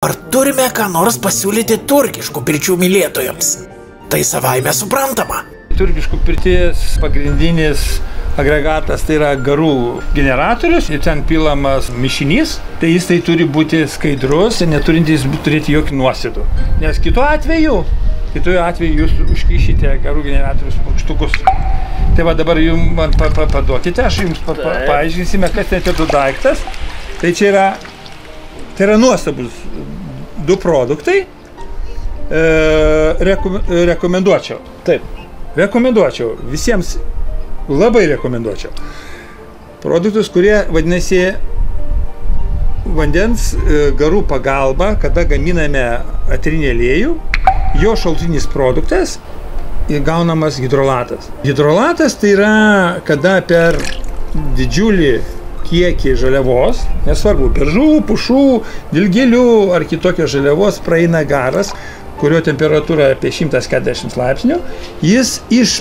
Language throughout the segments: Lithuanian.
Ar turime ką nors pasiūlyti turkiškų pirčių mylėtojams? Tai savaime suprantama. Turkiškų pirties pagrindinis agregatas tai yra garų generatorius ir ten pilamas mišinys, tai jis tai turi būti skaidrus ir neturintis turėti jokių nuosėdų. Nes kitu atveju, kitu atveju jūs užkišite garų generatorius paukštukus. Tai va dabar jums man pa, pa, paduokite, aš jums pa, pa, paaiškinsime, kas tai yra daiktas. Tai čia yra, tai yra nuostabus du produktai. E, rekom, rekomenduočiau. Taip. Rekomenduočiau. Visiems labai rekomenduočiau. Produktus, kurie vadinasi vandens e, garų pagalba, kada gaminame atrinį aliejų, jo šaltinis produktas ir gaunamas hidrolatas. Hidrolatas tai yra, kada per didžiulį kiekį žaliavos, nesvarbu, beržų, pušų, dilgėlių ar kitokios žaliavos praeina garas, kurio temperatūra apie 140 laipsnių, jis iš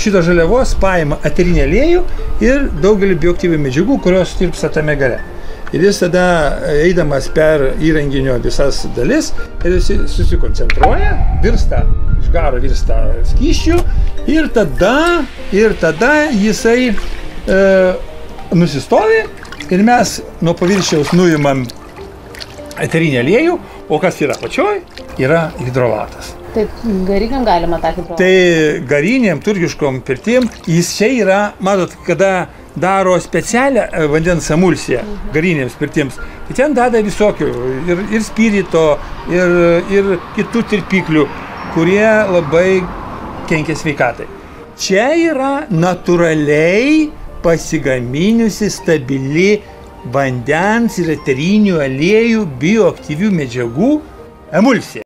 šito žaliavos paima eterinį aliejų ir daugelį bioaktyvių medžiagų, kurios tirpsta tame gare. Ir jis tada, eidamas per įrenginio visas dalis, jis susikoncentruoja, virsta, iš garo virsta skyščių ir tada, ir tada jisai e, nusistovi ir mes nuo paviršiaus nuimam eterinį aliejų, o kas yra pačioj, yra hidrolatas. Tai gariniam galima tą hidrolatą. Tai gariniam, turkiškom pirtim, jis čia yra, matot, kada daro specialią e, vandens emulsiją garinėms pirtims, tai ten dada visokių ir, ir spirito, ir, ir kitų tirpiklių, kurie labai kenkia sveikatai. Čia yra natūraliai pasigaminiusi stabili vandens ir eterinių aliejų bioaktyvių medžiagų emulsija.